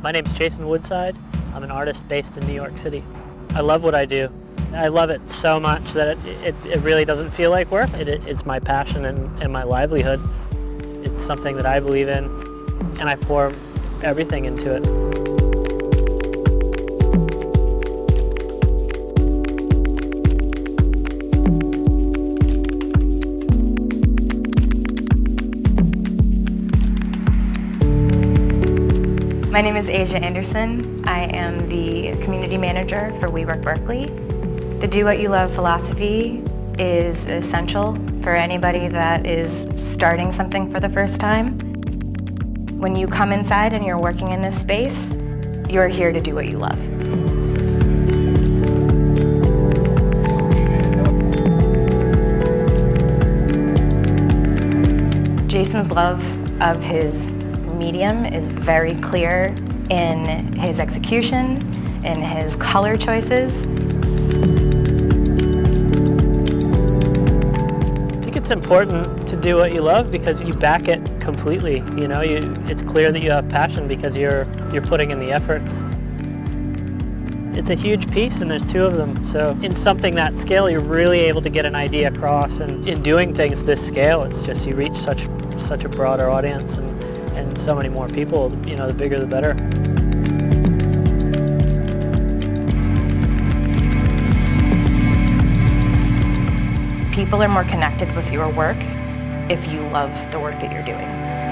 My name is Jason Woodside. I'm an artist based in New York City. I love what I do. I love it so much that it, it, it really doesn't feel like work. It, it's my passion and, and my livelihood. It's something that I believe in, and I pour everything into it. My name is Asia Anderson. I am the community manager for WeWork Berkeley. The Do What You Love philosophy is essential for anybody that is starting something for the first time. When you come inside and you're working in this space, you're here to do what you love. Jason's love of his medium is very clear in his execution, in his color choices. I think it's important to do what you love because you back it completely. You know, you, it's clear that you have passion because you're, you're putting in the efforts. It's a huge piece and there's two of them. So in something that scale, you're really able to get an idea across. And in doing things this scale, it's just you reach such, such a broader audience. And and so many more people, you know, the bigger the better. People are more connected with your work if you love the work that you're doing.